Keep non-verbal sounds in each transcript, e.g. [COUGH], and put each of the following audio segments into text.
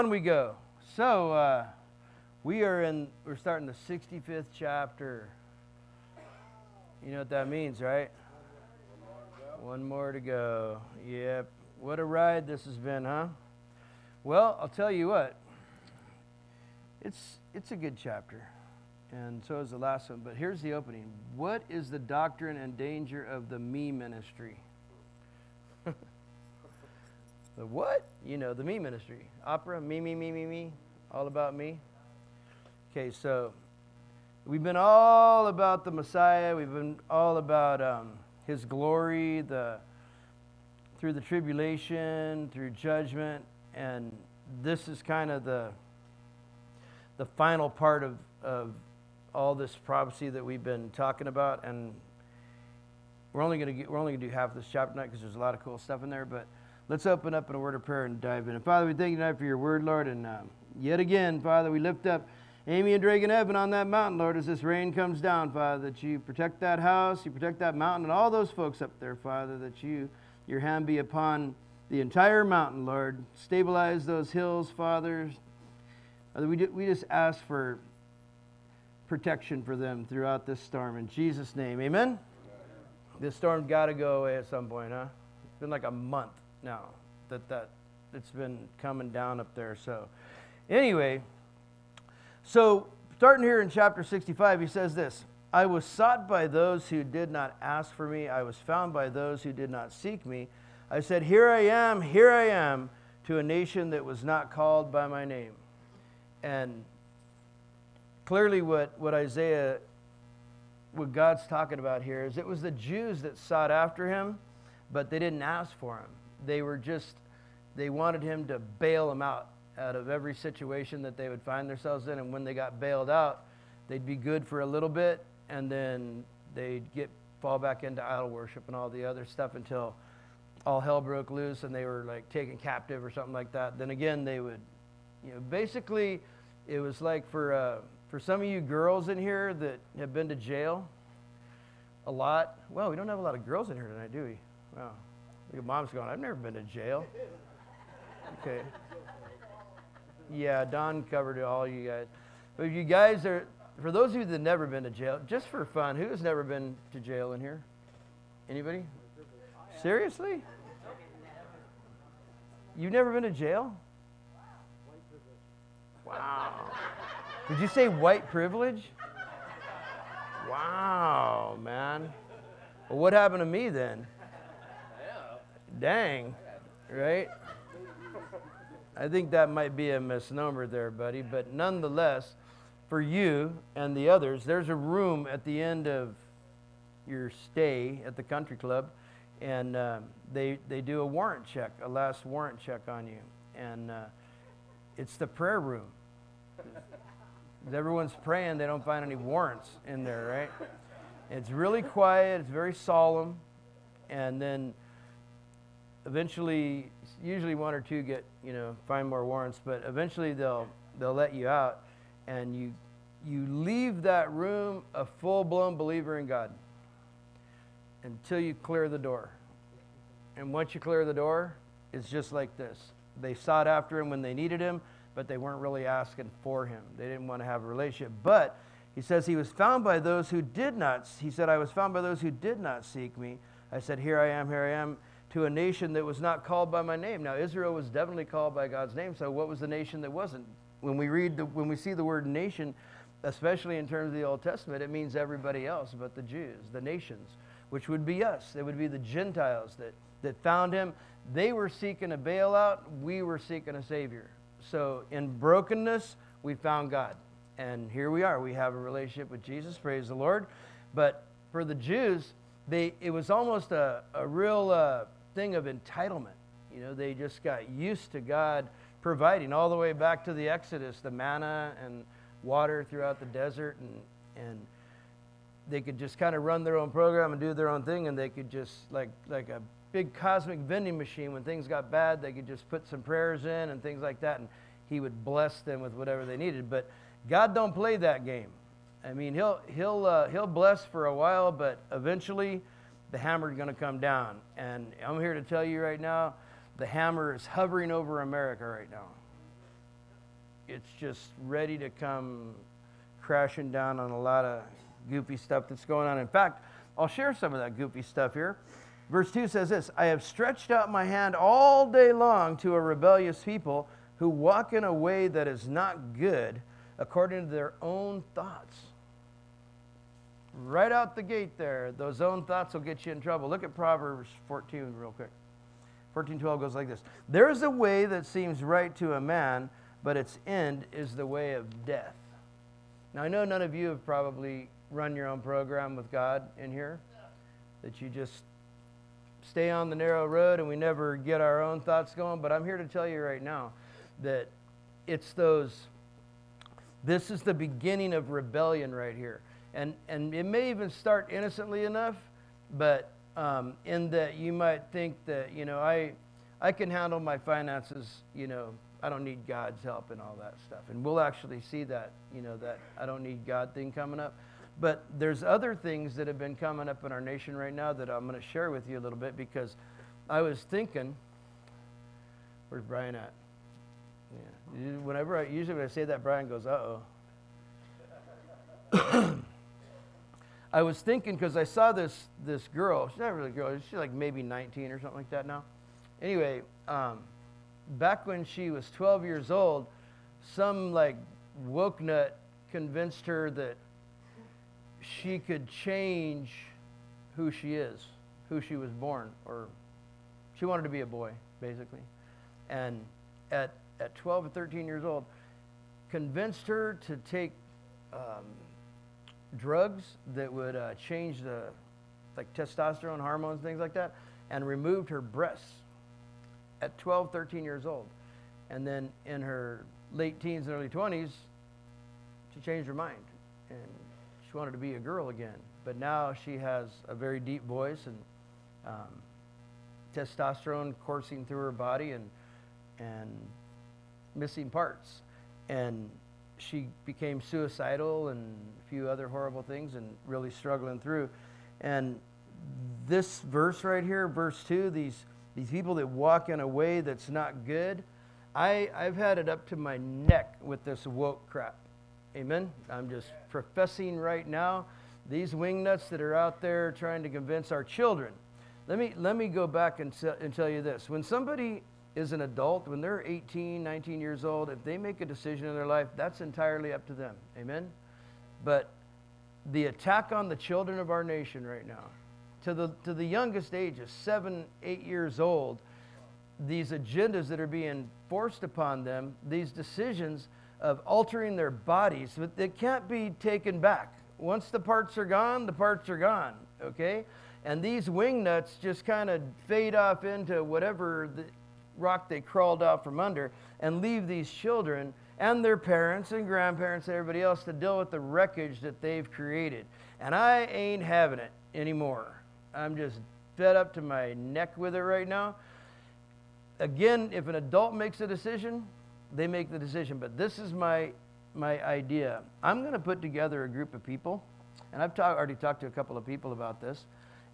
on we go. So, uh, we are in, we're starting the 65th chapter. You know what that means, right? One more to go. Yep. What a ride this has been, huh? Well, I'll tell you what. It's it's a good chapter. And so is the last one. But here's the opening. What is the doctrine and danger of the me ministry? The what? You know, the me ministry. Opera, me, me, me, me, me. All about me. Okay, so we've been all about the Messiah. We've been all about um, his glory, the through the tribulation, through judgment, and this is kind of the the final part of, of all this prophecy that we've been talking about. And we're only going to we're only going to do half this chapter tonight because there's a lot of cool stuff in there. But let's open up in a word of prayer and dive in. And Father, we thank you tonight for your word, Lord. And um, yet again, Father, we lift up Amy and Dragon Evan on that mountain, Lord, as this rain comes down, Father, that you protect that house, you protect that mountain, and all those folks up there, Father, that you, your hand be upon the entire mountain, Lord. Stabilize those hills, Father. We, we just ask for protection for them throughout this storm. In Jesus' name, amen? This storm's got to go away at some point, huh? It's been like a month now that, that it's been coming down up there. So, anyway, so, starting here in chapter 65, he says this I was sought by those who did not ask for me, I was found by those who did not seek me. I said, Here I am, here I am, to a nation that was not called by my name. And clearly, what, what Isaiah, what God's talking about here is it was the Jews that sought after him, but they didn't ask for him. They were just, they wanted him to bail them out out of every situation that they would find themselves in. And when they got bailed out, they'd be good for a little bit, and then they'd get fall back into idol worship and all the other stuff until all hell broke loose and they were like taken captive or something like that. Then again, they would, you know, basically, it was like for uh, for some of you girls in here that have been to jail a lot. Well, we don't have a lot of girls in here tonight, do we? Wow. Your mom's going. I've never been to jail. Okay. Yeah, Don covered it all, you guys. But you guys are, for those of you that have never been to jail, just for fun, who has never been to jail in here? Anybody? Seriously? You've never been to jail? Wow. Did you say white privilege? Wow, man. Well, what happened to me then? Dang, right? I think that might be a misnomer there, buddy, but nonetheless, for you and the others, there's a room at the end of your stay at the country club, and uh, they, they do a warrant check, a last warrant check on you. And uh, it's the prayer room. [LAUGHS] everyone's praying, they don't find any warrants in there, right? It's really quiet, it's very solemn, and then eventually, usually one or two get, you know, find more warrants, but eventually they'll, they'll let you out and you, you leave that room a full blown believer in God until you clear the door. And once you clear the door, it's just like this. They sought after him when they needed him, but they weren't really asking for him. They didn't want to have a relationship. But he says he was found by those who did not. He said, I was found by those who did not seek me. I said, Here I am, here I am to a nation that was not called by my name. Now, Israel was definitely called by God's name, so what was the nation that wasn't? When we read, the, when we see the word nation, especially in terms of the Old Testament, it means everybody else but the Jews, the nations, which would be us. It would be the Gentiles that, that found him. They were seeking a bailout, we were seeking a Savior. So, in brokenness, we found God. And here we are. We have a relationship with Jesus, praise the Lord. But for the Jews, they, it was almost a, a real uh, thing of entitlement. You know, they just got used to God providing all the way back to the Exodus, the manna and water throughout the desert, and, and they could just kind of run their own program and do their own thing, and they could just, like, like a big cosmic vending machine, when things got bad, they could just put some prayers in and things like that, and he would bless them with whatever they needed. But God don't play that game. I mean, he'll, he'll, uh, he'll bless for a while, but eventually the hammer is going to come down. And I'm here to tell you right now, the hammer is hovering over America right now. it's just ready to come crashing down on a lot of goofy stuff that's going on. In fact, I'll share some of that goofy stuff here. Verse 2 says this I have stretched out my hand all day long to a rebellious people who walk in a way that is not good according to their own thoughts. Right out the gate there, those own thoughts will get you in trouble. Look at Proverbs 14 real quick. 14:12 goes like this. There's a way that seems right to a man, but its end is the way of death. Now I know none of you have probably run your own program with God in here. That you just stay on the narrow road and we never get our own thoughts going, but I'm here to tell you right now that it's those this is the beginning of rebellion right here. And, and it may even start innocently enough, but um, in that you might think that, you know, I, I can handle my finances, you know, I don't need God's help and all that stuff. And we'll actually see that, you know, that I don't need God thing coming up. But there's other things that have been coming up in our nation right now that I'm going to share with you a little bit because I was thinking, where's Brian at? Yeah. Whenever I, usually when I say that, Brian goes, uh oh. I was thinking because I saw this this girl. She's not really a girl. She's like maybe 19 or something like that now. Anyway, um, back when she was 12 years old, some like woke nut convinced her that she could change who she is, who she was born, or she wanted to be a boy, basically. And at, at 12 or 13 years old, convinced her to take um, drugs that would uh, change the, like testosterone hormones, things like that, and removed her breasts at 12, 13 years old. And then in her late teens and early 20s, she changed her mind. And she wanted to be a girl again. But now she has a very deep voice and um, testosterone coursing through her body and, and missing parts. And she became suicidal and a few other horrible things and really struggling through. And this verse right here, verse 2, these, these people that walk in a way that's not good, I, I've had it up to my neck with this woke crap. Amen. I'm just professing right now these wingnuts that are out there trying to convince our children. Let me, let me go back and, and tell you this. When somebody is an adult, when they're 18, 19 years old, if they make a decision in their life, that's entirely up to them. Amen. But the attack on the children of our nation right now, to the, to the youngest ages, seven, eight years old, these agendas that are being forced upon them, these decisions of altering their bodies, they can't be taken back. Once the parts are gone, the parts are gone, okay? And these wing nuts just kind of fade off into whatever the rock they crawled out from under and leave these children and their parents and grandparents and everybody else to deal with the wreckage that they've created. And I ain't having it anymore. I'm just fed up to my neck with it right now. Again, if an adult makes a decision, they make the decision. But this is my, my idea. I'm going to put together a group of people, and I've talk, already talked to a couple of people about this,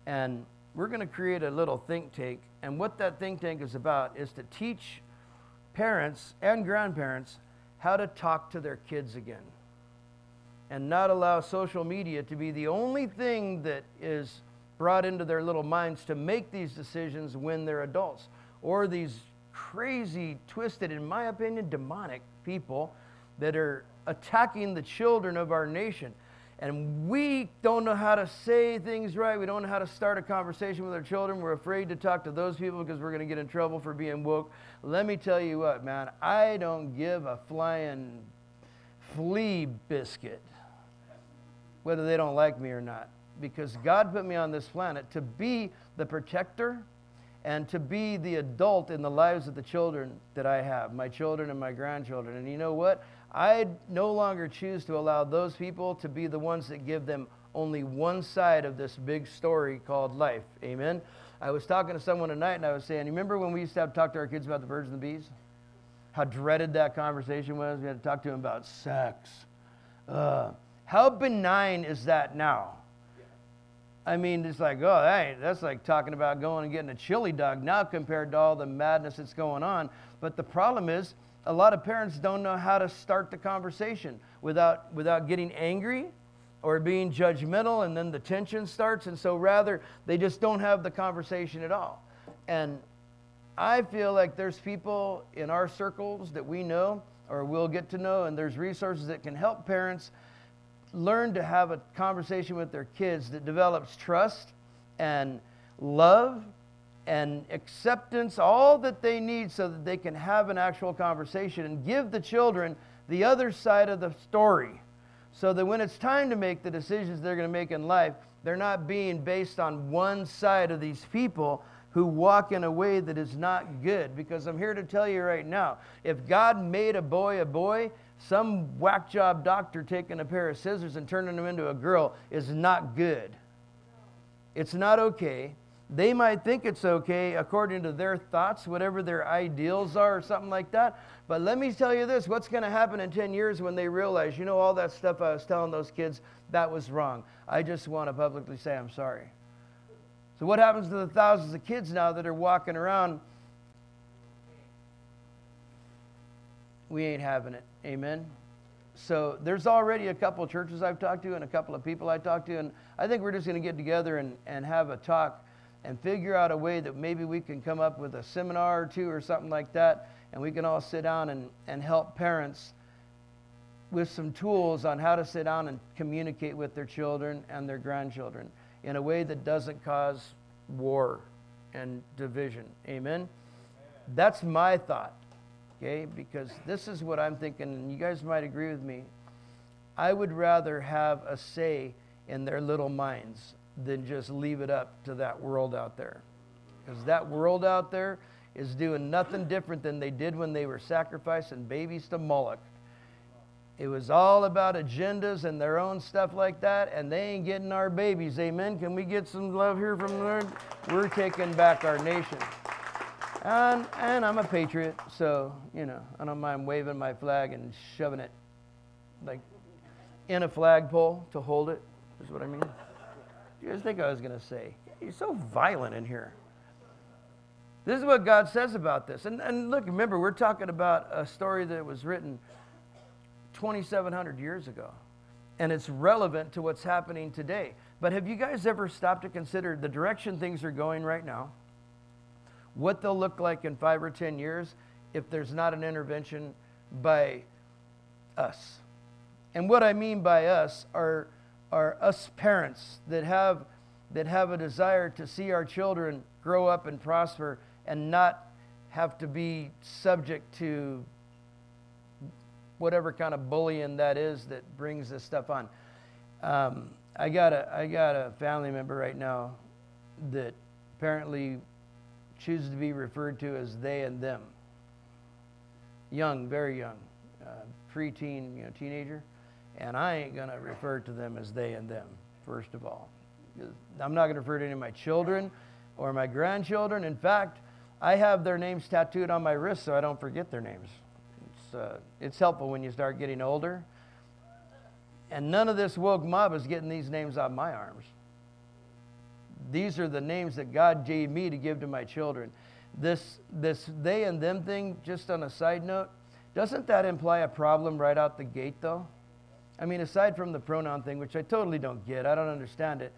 and we're going to create a little think tank. And what that think tank is about is to teach parents and grandparents how to talk to their kids again and not allow social media to be the only thing that is brought into their little minds to make these decisions when they're adults or these crazy, twisted, in my opinion, demonic people that are attacking the children of our nation. And we don't know how to say things right. We don't know how to start a conversation with our children. We're afraid to talk to those people because we're going to get in trouble for being woke. Let me tell you what, man, I don't give a flying flea biscuit whether they don't like me or not. Because God put me on this planet to be the protector and to be the adult in the lives of the children that I have, my children and my grandchildren. And you know what? I no longer choose to allow those people to be the ones that give them only one side of this big story called life. Amen. I was talking to someone tonight and I was saying, you remember when we used to have to talk to our kids about the birds and the bees? How dreaded that conversation was? We had to talk to them about sex. Uh, how benign is that now? I mean, it's like, oh, that that's like talking about going and getting a chili dog now compared to all the madness that's going on. But the problem is, a lot of parents don't know how to start the conversation without, without getting angry or being judgmental, and then the tension starts. And so, rather, they just don't have the conversation at all. And I feel like there's people in our circles that we know or will get to know, and there's resources that can help parents learn to have a conversation with their kids that develops trust and love and acceptance, all that they need so that they can have an actual conversation and give the children the other side of the story. So that when it's time to make the decisions they're going to make in life, they're not being based on one side of these people who walk in a way that is not good. Because I'm here to tell you right now if God made a boy a boy, some whack job doctor taking a pair of scissors and turning them into a girl is not good. It's not okay. They might think it's okay according to their thoughts, whatever their ideals are, or something like that. But let me tell you this what's going to happen in 10 years when they realize, you know, all that stuff I was telling those kids, that was wrong. I just want to publicly say I'm sorry. So, what happens to the thousands of kids now that are walking around? We ain't having it. Amen. So there's already a couple of churches I've talked to and a couple of people I talked to, and I think we're just going to get together and, and have a talk and figure out a way that maybe we can come up with a seminar or two or something like that, and we can all sit down and, and help parents with some tools on how to sit down and communicate with their children and their grandchildren in a way that doesn't cause war and division. Amen? Amen. That's my thought okay? Because this is what I'm thinking, and you guys might agree with me. I would rather have a say in their little minds than just leave it up to that world out there. Because that world out there is doing nothing different than they did when they were sacrificing babies to Moloch. It was all about agendas and their own stuff like that, and they ain't getting our babies. Amen. Can we get some love here from the Lord? We're taking back our nation. And, and I'm a patriot, so, you know, I don't mind waving my flag and shoving it like in a flagpole to hold it, is what I mean. You guys think I was going to say? You're so violent in here. This is what God says about this. And, and look, remember, we're talking about a story that was written 2,700 years ago. And it's relevant to what's happening today. But have you guys ever stopped to consider the direction things are going right now? what they'll look like in five or 10 years if there's not an intervention by us. And what I mean by us are, are us parents that have, that have a desire to see our children grow up and prosper and not have to be subject to whatever kind of bullying that is that brings this stuff on. Um, I got a I got a family member right now that apparently chooses to be referred to as they and them. Young, very young, uh, preteen, you know, teenager, and I ain't gonna refer to them as they and them. First of all, I'm not gonna refer to any of my children or my grandchildren. In fact, I have their names tattooed on my wrist so I don't forget their names. It's, uh, it's helpful when you start getting older. And none of this woke mob is getting these names on my arms. These are the names that God gave me to give to my children. This, this they and them thing, just on a side note, doesn't that imply a problem right out the gate, though? I mean, aside from the pronoun thing, which I totally don't get, I don't understand it.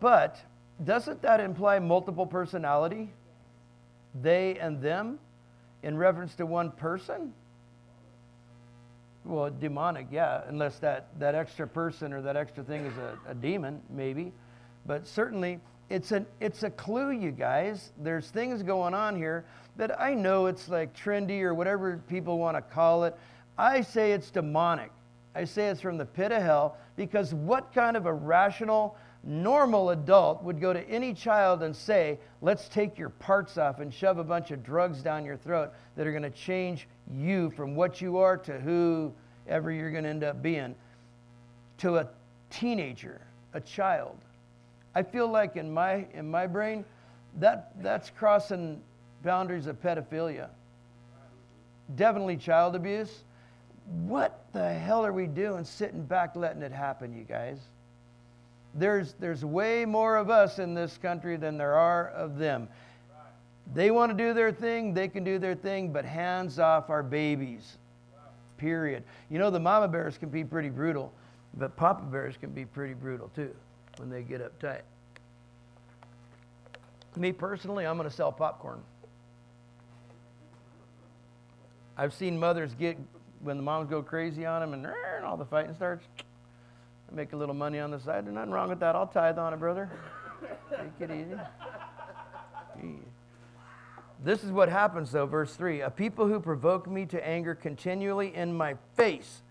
But doesn't that imply multiple personality? They and them in reference to one person? Well, demonic, yeah, unless that, that extra person or that extra thing is a, a demon, maybe. But certainly, it's a, it's a clue, you guys. There's things going on here that I know it's like trendy or whatever people want to call it. I say it's demonic. I say it's from the pit of hell because what kind of a rational, normal adult would go to any child and say, let's take your parts off and shove a bunch of drugs down your throat that are going to change you from what you are to whoever you're going to end up being, to a teenager, a child? I feel like in my in my brain, that that's crossing boundaries of pedophilia. Definitely child abuse. What the hell are we doing sitting back letting it happen, you guys? There's there's way more of us in this country than there are of them. They want to do their thing, they can do their thing, but hands off our babies. Period. You know, the mama bears can be pretty brutal, but papa bears can be pretty brutal too when they get uptight. Me personally, I'm going to sell popcorn. I've seen mothers get, when the moms go crazy on them and, and all the fighting starts, I make a little money on the side. There's nothing wrong with that. I'll tithe on it, brother. Take it easy. This is what happens, though, verse 3 A people who provoke me to anger continually in my face,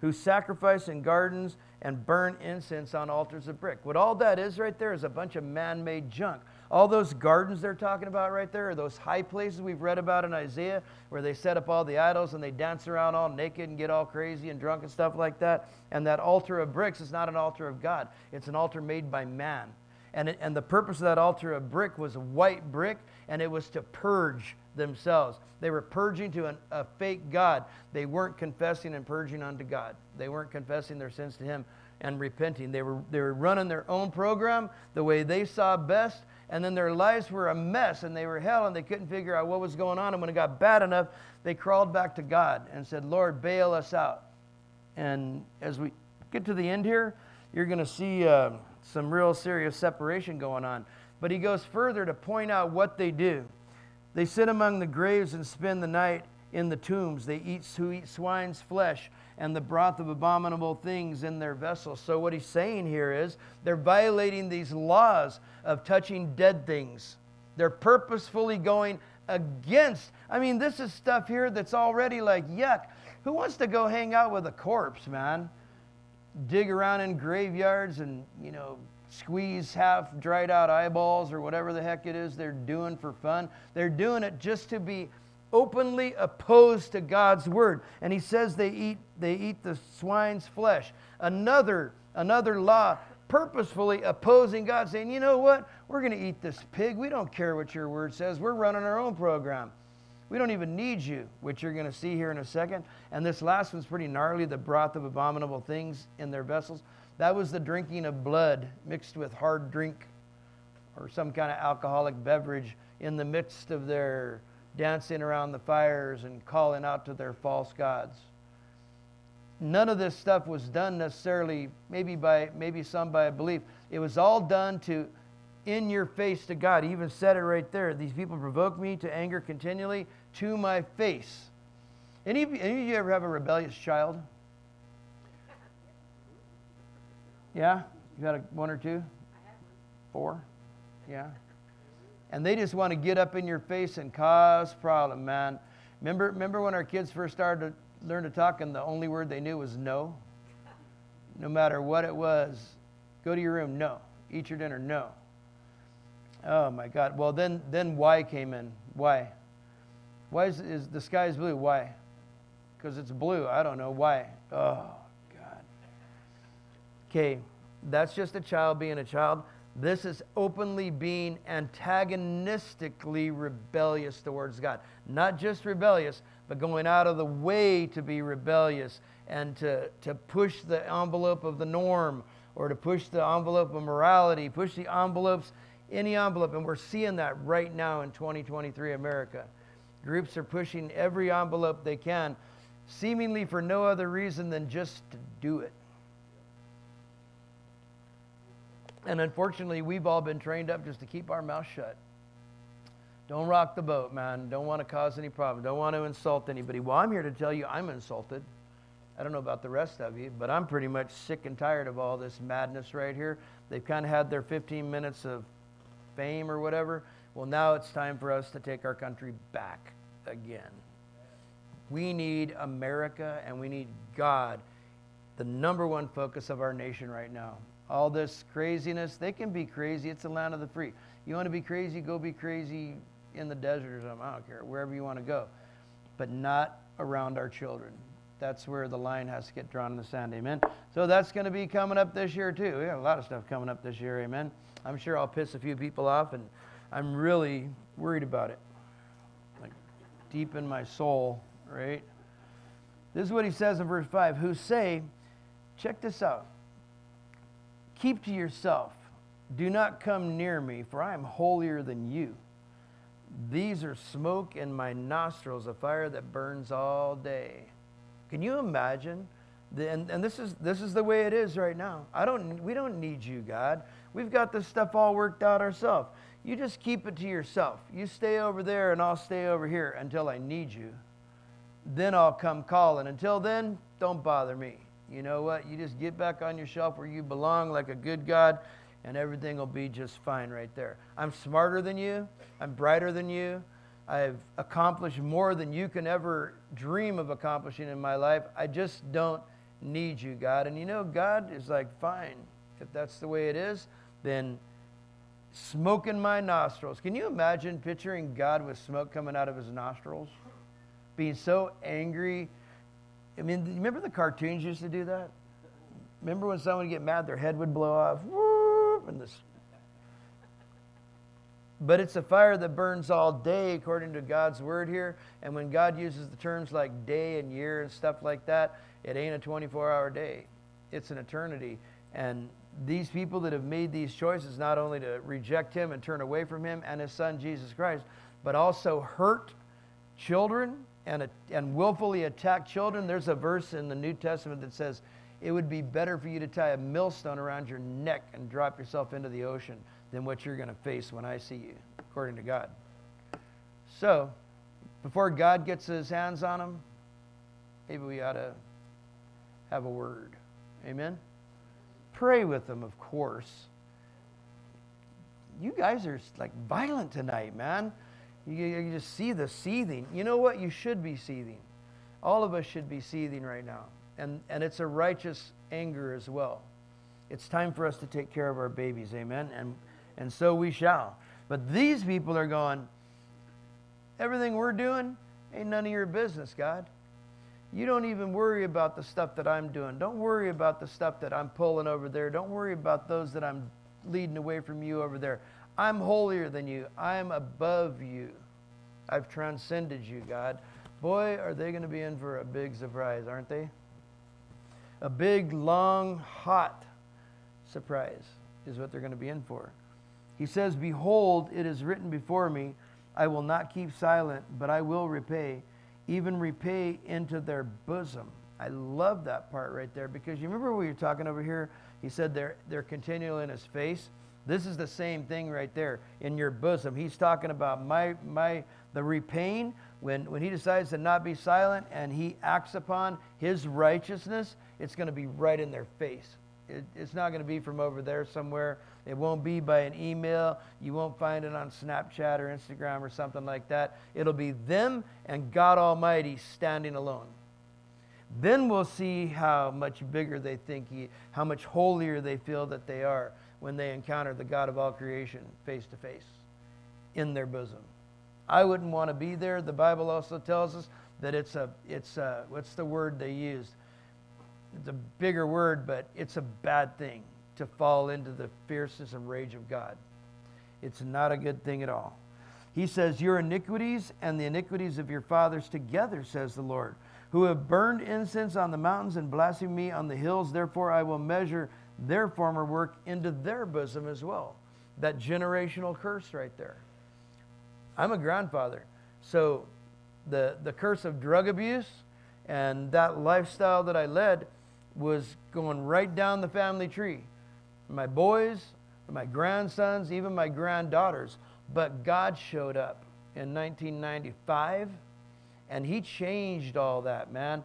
who sacrifice in gardens and burn incense on altars of brick. What all that is right there is a bunch of man made junk. All those gardens they're talking about right there those high places we've read about in Isaiah where they set up all the idols and they dance around all naked and get all crazy and drunk and stuff like that. And that altar of bricks is not an altar of God, it's an altar made by man. And, it, and the purpose of that altar of brick was a white brick, and it was to purge themselves. They were purging to an, a fake God. They weren't confessing and purging unto God. They weren't confessing their sins to Him and repenting. They were, they were running their own program the way they saw best, and then their lives were a mess and they were hell and they couldn't figure out what was going on. And when it got bad enough, they crawled back to God and said, Lord, bail us out. And as we get to the end here, you're going to see. Uh, some real serious separation going on. But he goes further to point out what they do. They sit among the graves and spend the night in the tombs. They eat who eat swine's flesh and the broth of abominable things in their vessels. So what he's saying here is they're violating these laws of touching dead things. They're purposefully going against. I mean, this is stuff here that's already like yuck. Who wants to go hang out with a corpse, man? dig around in graveyards and, you know, squeeze half dried out eyeballs or whatever the heck it is they're doing for fun. They're doing it just to be openly opposed to God's word. And he says they eat they eat the swine's flesh. Another another law purposefully opposing God saying, "You know what? We're going to eat this pig. We don't care what your word says. We're running our own program." We don't even need you, which you're going to see here in a second. And this last one's pretty gnarly the broth of abominable things in their vessels. That was the drinking of blood mixed with hard drink or some kind of alcoholic beverage in the midst of their dancing around the fires and calling out to their false gods. None of this stuff was done necessarily, maybe by maybe some by a belief. It was all done to in your face to God. He even said it right there. These people provoke me to anger continually to my face. Any any of you ever have a rebellious child? Yeah? You got a, one or two? Four? Yeah? And they just want to get up in your face and cause problem, man. Remember, remember when our kids first started to learn to talk and the only word they knew was no? No matter what it was, go to your room, no. Eat your dinner, no. Oh my God. Well, then, then why came in? Why? Why is, is the sky is blue? Why? Because it's blue. I don't know. Why? Oh, God. Okay, that's just a child being a child. This is openly being antagonistically rebellious towards God. Not just rebellious, but going out of the way to be rebellious and to, to push the envelope of the norm or to push the envelope of morality, push the envelopes, any envelope. And we're seeing that right now in 2023 America. Groups are pushing every envelope they can, seemingly for no other reason than just to do it. And unfortunately, we've all been trained up just to keep our mouth shut. Don't rock the boat, man. Don't want to cause any problem. Don't want to insult anybody. Well, I'm here to tell you I'm insulted. I don't know about the rest of you, but I'm pretty much sick and tired of all this madness right here. They've kind of had their 15 minutes of fame or whatever. Well, now it's time for us to take our country back again. We need America and we need God, the number one focus of our nation right now. All this craziness, they can be crazy. It's the land of the free. You want to be crazy, go be crazy in the desert or something. I don't care, wherever you want to go. But not around our children. That's where the line has to get drawn in the sand. Amen. So that's going to be coming up this year, too. We got a lot of stuff coming up this year. Amen. I'm sure I'll piss a few people off and I'm really worried about it. Like deep in my soul, right? This is what he says in verse 5 who say, check this out, keep to yourself, do not come near me, for I am holier than you. These are smoke in my nostrils, a fire that burns all day. Can you imagine? The, and, and this is this is the way it is right now. I don't we don't need you, God. We've got this stuff all worked out ourselves. You just keep it to yourself. You stay over there and I'll stay over here until I need you. Then I'll come calling. Until then, don't bother me. You know what? You just get back on your shelf where you belong like a good God and everything will be just fine right there. I'm smarter than you. I'm brighter than you. I've accomplished more than you can ever dream of accomplishing in my life. I just don't need you, God. And you know, God is like, fine. If that's the way it is, then smoke in my nostrils. Can you imagine picturing God with smoke coming out of his nostrils? Being so angry. I mean, remember the cartoons used to do that? Remember when someone would get mad, their head would blow off? And this. But it's a fire that burns all day, according to God's word here. And when God uses the terms like day and year and stuff like that, it ain't a 24 hour day, it's an eternity. And these people that have made these choices, not only to reject Him and turn away from Him and His Son, Jesus Christ, but also hurt children and, and willfully attack children. There's a verse in the New Testament that says, it would be better for you to tie a millstone around your neck and drop yourself into the ocean than what you're going to face when I see you, according to God. So, before God gets his hands on them, maybe we ought to have a word. Amen? Pray with them, of course. You guys are like violent tonight, man. You, you just see the seething. You know what? You should be seething. All of us should be seething right now and, and it's a righteous anger as well. It's time for us to take care of our babies, amen? And, and so we shall. But these people are going, everything we're doing ain't none of your business, God. You don't even worry about the stuff that I'm doing. Don't worry about the stuff that I'm pulling over there. Don't worry about those that I'm leading away from you over there. I'm holier than you. I'm above you. I've transcended you, God. Boy, are they going to be in for a big surprise, aren't they? A big, long, hot surprise is what they're going to be in for. He says, Behold, it is written before me, I will not keep silent, but I will repay, even repay into their bosom. I love that part right there because you remember we were talking over here? He said they're, they're continual in his face. This is the same thing right there in your bosom. He's talking about my, my, the repaying when, when he decides to not be silent and he acts upon his righteousness it's going to be right in their face. It, it's not going to be from over there somewhere. It won't be by an email. You won't find it on Snapchat or Instagram or something like that. It'll be them and God Almighty standing alone. Then we'll see how much bigger they think he, how much holier they feel that they are when they encounter the God of all creation face to face in their bosom. I wouldn't want to be there. The Bible also tells us that it's a, it's a, what's the word they used? it's a bigger word, but it's a bad thing to fall into the fierceness and rage of God. It's not a good thing at all. He says, Your iniquities and the iniquities of your fathers together, says the Lord, who have burned incense on the mountains and blasphemed me on the hills. Therefore, I will measure their former work into their bosom as well. That generational curse right there. I'm a grandfather. So, the, the curse of drug abuse and that lifestyle that I led was going right down the family tree. My boys, my grandsons, even my granddaughters. But God showed up in 1995 and He changed all that, man.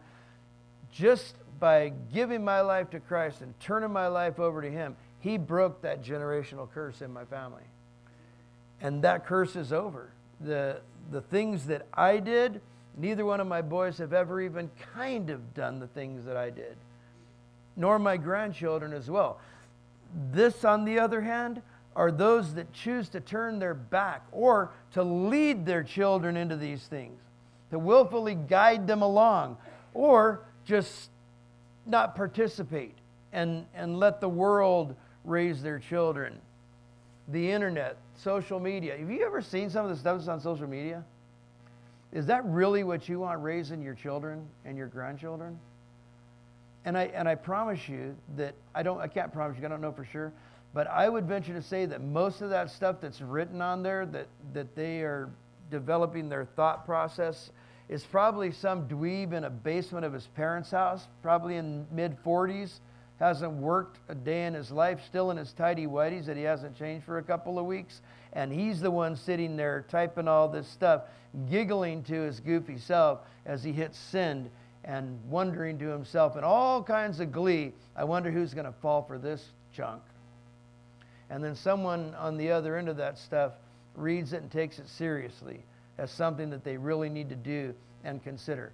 Just by giving my life to Christ and turning my life over to Him, He broke that generational curse in my family. And that curse is over. The, the things that I did, neither one of my boys have ever even kind of done the things that I did nor my grandchildren as well. This, on the other hand, are those that choose to turn their back or to lead their children into these things, to willfully guide them along, or just not participate and, and let the world raise their children. The internet, social media. Have you ever seen some of the stuff that's on social media? Is that really what you want raising your children and your grandchildren? And I, and I promise you that I don't, I can't promise you, I don't know for sure, but I would venture to say that most of that stuff that's written on there that, that they are developing their thought process is probably some dweeb in a basement of his parents' house, probably in mid 40s, hasn't worked a day in his life, still in his tidy whities that he hasn't changed for a couple of weeks. And he's the one sitting there typing all this stuff, giggling to his goofy self as he hits send and wondering to himself in all kinds of glee, I wonder who's going to fall for this junk. And then someone on the other end of that stuff reads it and takes it seriously as something that they really need to do and consider.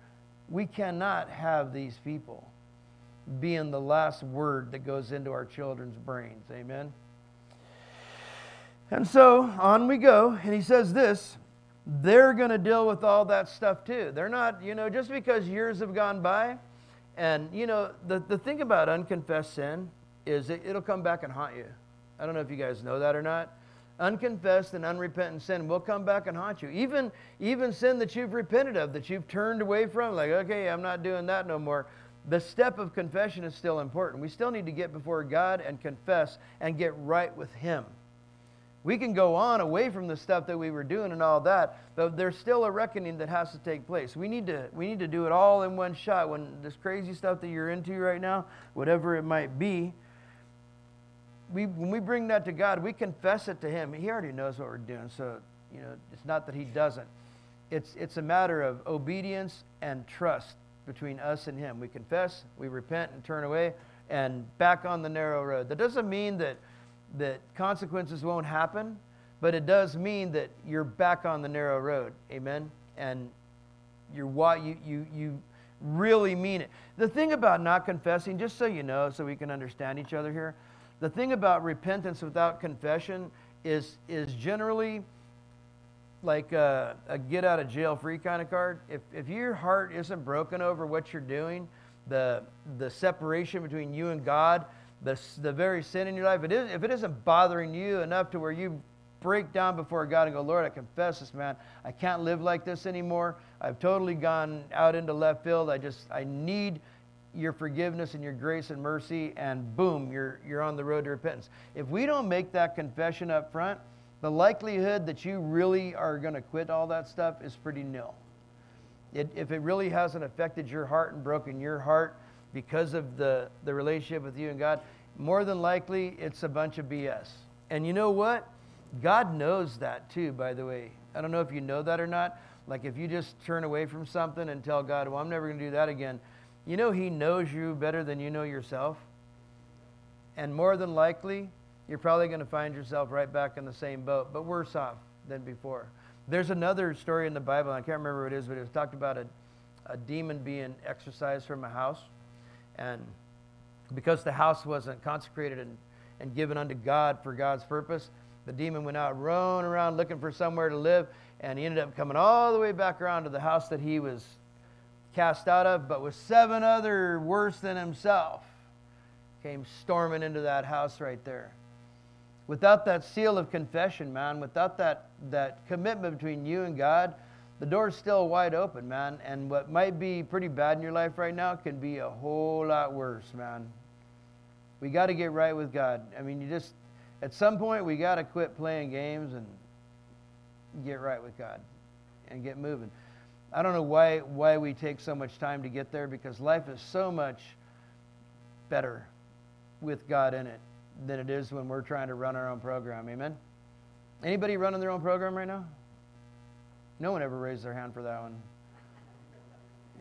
We cannot have these people being the last word that goes into our children's brains. Amen. And so on we go, and he says this they're going to deal with all that stuff too. They're not, you know, just because years have gone by, and, you know, the, the thing about unconfessed sin is it, it'll come back and haunt you. I don't know if you guys know that or not. Unconfessed and unrepentant sin will come back and haunt you. Even, even sin that you've repented of, that you've turned away from, like, okay, I'm not doing that no more. The step of confession is still important. We still need to get before God and confess and get right with Him. We can go on away from the stuff that we were doing and all that, but there's still a reckoning that has to take place. We need to, we need to do it all in one shot. When this crazy stuff that you're into right now, whatever it might be, we, when we bring that to God, we confess it to Him. He already knows what we're doing, so you know it's not that He doesn't. It's, it's a matter of obedience and trust between us and Him. We confess, we repent and turn away, and back on the narrow road. That doesn't mean that that consequences won't happen, but it does mean that you're back on the narrow road. Amen. And you're what you you you really mean it. The thing about not confessing, just so you know, so we can understand each other here, the thing about repentance without confession is is generally like a, a get out of jail free kind of card. If if your heart isn't broken over what you're doing, the the separation between you and God the, the very sin in your life, it is, if it isn't bothering you enough to where you break down before God and go, Lord, I confess this, man. I can't live like this anymore. I've totally gone out into left field. I just, I need your forgiveness and your grace and mercy, and boom, you're, you're on the road to repentance. If we don't make that confession up front, the likelihood that you really are going to quit all that stuff is pretty nil. It, if it really hasn't affected your heart and broken your heart, because of the, the relationship with you and God, more than likely it's a bunch of BS. And you know what? God knows that too, by the way. I don't know if you know that or not. Like if you just turn away from something and tell God, well, I'm never going to do that again, you know He knows you better than you know yourself. And more than likely, you're probably going to find yourself right back in the same boat, but worse off than before. There's another story in the Bible, I can't remember what it is, but it was talked about a, a demon being exorcised from a house. And because the house wasn't consecrated and, and given unto God for God's purpose, the demon went out roaming around looking for somewhere to live, and he ended up coming all the way back around to the house that he was cast out of, but with seven other worse than himself, came storming into that house right there. Without that seal of confession, man, without that, that commitment between you and God, the door's still wide open, man. And what might be pretty bad in your life right now can be a whole lot worse, man. We got to get right with God. I mean, you just, at some point, we got to quit playing games and get right with God and get moving. I don't know why, why we take so much time to get there because life is so much better with God in it than it is when we're trying to run our own program. Amen? Anybody running their own program right now? No one ever raised their hand for that one.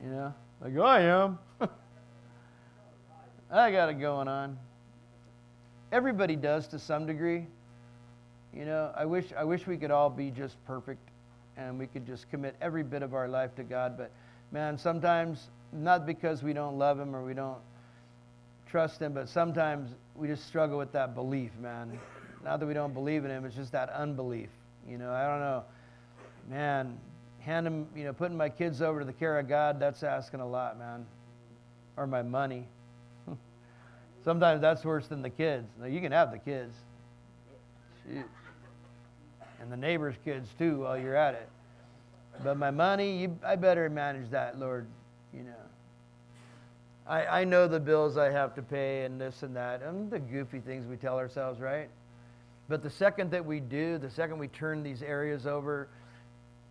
You know, like oh, I am. [LAUGHS] I got it going on. Everybody does to some degree. You know, I wish I wish we could all be just perfect and we could just commit every bit of our life to God, but man, sometimes not because we don't love him or we don't trust him, but sometimes we just struggle with that belief, man. Not that we don't believe in him, it's just that unbelief. You know, I don't know man, hand handing, you know, putting my kids over to the care of God, that's asking a lot, man. Or my money. [LAUGHS] Sometimes that's worse than the kids. Now, you can have the kids. Shoot. And the neighbor's kids, too, while you're at it. But my money, you, I better manage that, Lord, you know. I, I know the bills I have to pay and this and that, and the goofy things we tell ourselves, right? But the second that we do, the second we turn these areas over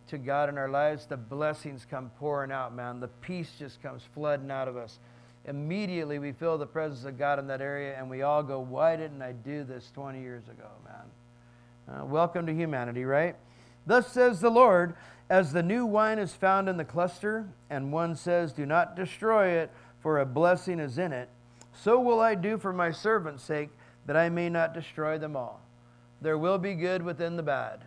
to God in our lives, the blessings come pouring out, man. The peace just comes flooding out of us. Immediately, we feel the presence of God in that area, and we all go, Why didn't I do this 20 years ago, man? Uh, welcome to humanity, right? Thus says the Lord, as the new wine is found in the cluster, and one says, Do not destroy it, for a blessing is in it, so will I do for my servant's sake, that I may not destroy them all. There will be good within the bad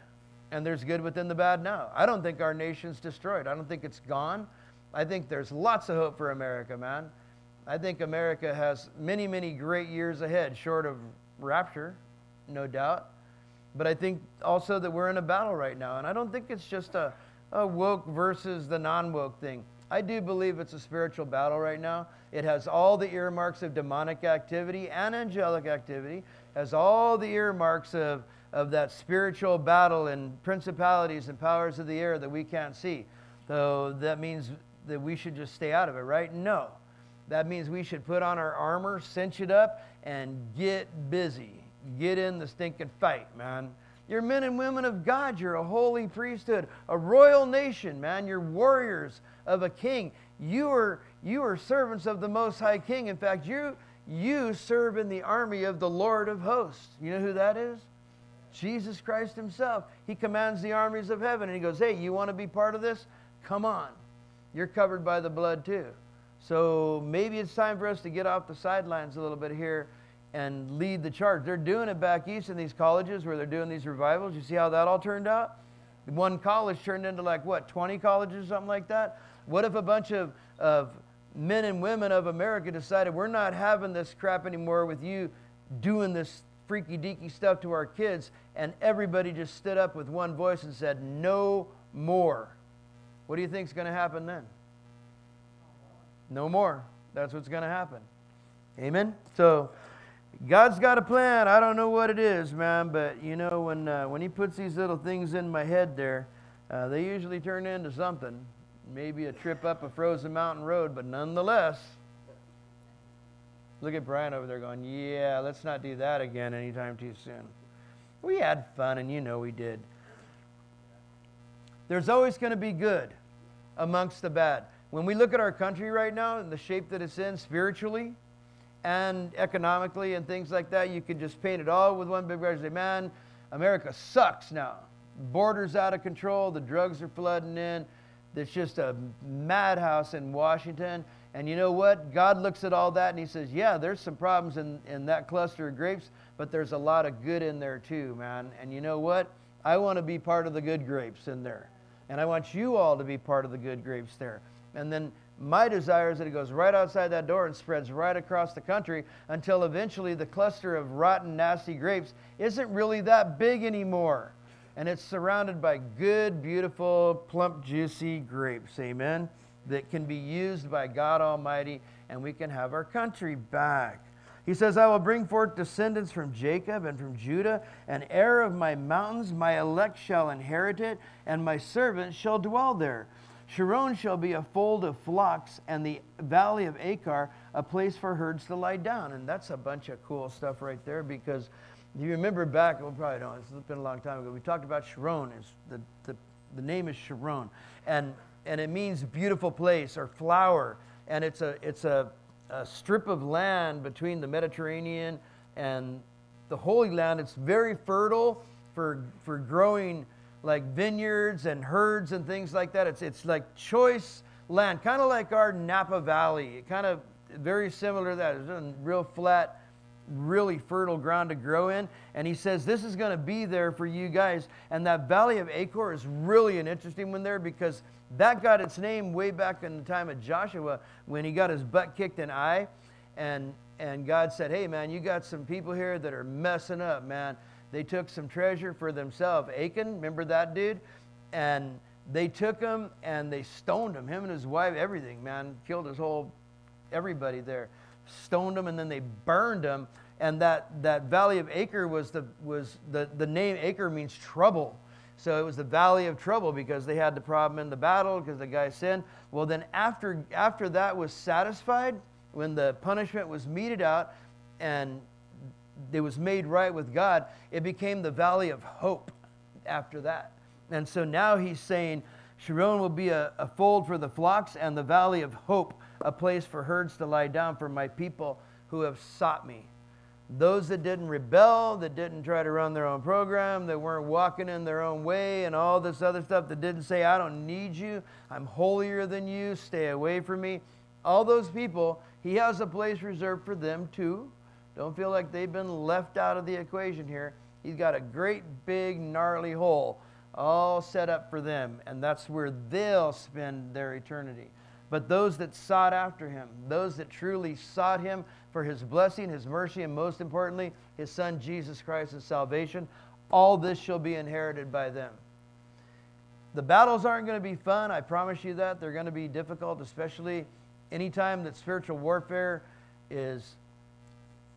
and there's good within the bad now. I don't think our nation's destroyed. I don't think it's gone. I think there's lots of hope for America, man. I think America has many, many great years ahead, short of rapture, no doubt. But I think also that we're in a battle right now. And I don't think it's just a, a woke versus the non woke thing. I do believe it's a spiritual battle right now. It has all the earmarks of demonic activity and angelic activity, has all the earmarks of of that spiritual battle and principalities and powers of the air that we can't see. So that means that we should just stay out of it, right? No. That means we should put on our armor, cinch it up, and get busy. Get in the stinking fight, man. You're men and women of God. You're a holy priesthood, a royal nation, man. You're warriors of a king. You are, you are servants of the Most High King. In fact, you, you serve in the army of the Lord of hosts. You know who that is? Jesus Christ Himself. He commands the armies of heaven and He goes, Hey, you want to be part of this? Come on. You're covered by the blood too. So maybe it's time for us to get off the sidelines a little bit here and lead the charge. They're doing it back east in these colleges where they're doing these revivals. You see how that all turned out? One college turned into like what, 20 colleges, or something like that? What if a bunch of, of men and women of America decided we're not having this crap anymore with you doing this freaky deaky stuff to our kids, and everybody just stood up with one voice and said, No more. What do you think is going to happen then? No more. That's what's going to happen. Amen? So, God's got a plan. I don't know what it is, man, but you know, when, uh, when He puts these little things in my head there, uh, they usually turn into something. Maybe a trip up a frozen mountain road, but nonetheless, Look at Brian over there going, Yeah, let's not do that again anytime too soon. We had fun, and you know we did. There's always going to be good amongst the bad. When we look at our country right now and the shape that it's in spiritually and economically and things like that, you could just paint it all with one big brush and say, Man, America sucks now. Borders out of control, the drugs are flooding in. There's just a madhouse in Washington and you know what? God looks at all that and He says, Yeah, there's some problems in, in that cluster of grapes, but there's a lot of good in there too, man. And you know what? I want to be part of the good grapes in there. And I want you all to be part of the good grapes there. And then my desire is that it goes right outside that door and spreads right across the country until eventually the cluster of rotten, nasty grapes isn't really that big anymore. And it's surrounded by good, beautiful, plump, juicy grapes. Amen that can be used by God Almighty, and we can have our country back. He says, I will bring forth descendants from Jacob and from Judah, an heir of my mountains. My elect shall inherit it, and my servants shall dwell there. Sharon shall be a fold of flocks, and the valley of Achor a place for herds to lie down. And that's a bunch of cool stuff right there because you remember back, well, probably don't, it's been a long time ago, we talked about Sharon. The, the, the name is Sharon. And and it means beautiful place or flower. And it's a, it's a, a strip of land between the Mediterranean and the Holy Land. It's very fertile for, for growing like vineyards and herds and things like that. It's, it's like choice land, kind of like our Napa Valley, kind of very similar to that. It's a real flat, really fertile ground to grow in. And he says this is going to be there for you guys. And that Valley of Achor is really an interesting one there because that got its name way back in the time of Joshua when he got his butt kicked in Ai. And, and God said, Hey, man, you got some people here that are messing up, man. They took some treasure for themselves. Achan, remember that dude? And they took him and they stoned him, him and his wife, everything, man. Killed his whole, everybody there. Stoned him and then they burned him. And that, that valley of Achor was the, was the, the name Achor means trouble. So it was the valley of trouble because they had the problem in the battle because the guy sinned. Well, then after, after that was satisfied, when the punishment was meted out and it was made right with God, it became the valley of hope after that. And so now he's saying, Sharon will be a, a fold for the flocks, and the valley of hope, a place for herds to lie down for my people who have sought me. Those that didn't rebel, that didn't try to run their own program, that weren't walking in their own way, and all this other stuff, that didn't say, I don't need you, I'm holier than you, stay away from me. All those people, he has a place reserved for them too. Don't feel like they've been left out of the equation here. He's got a great big gnarly hole all set up for them, and that's where they'll spend their eternity. But those that sought after him, those that truly sought him for his blessing, his mercy, and most importantly, his son Jesus Christ and salvation, all this shall be inherited by them. The battles aren't going to be fun, I promise you that. They're going to be difficult, especially anytime that spiritual warfare is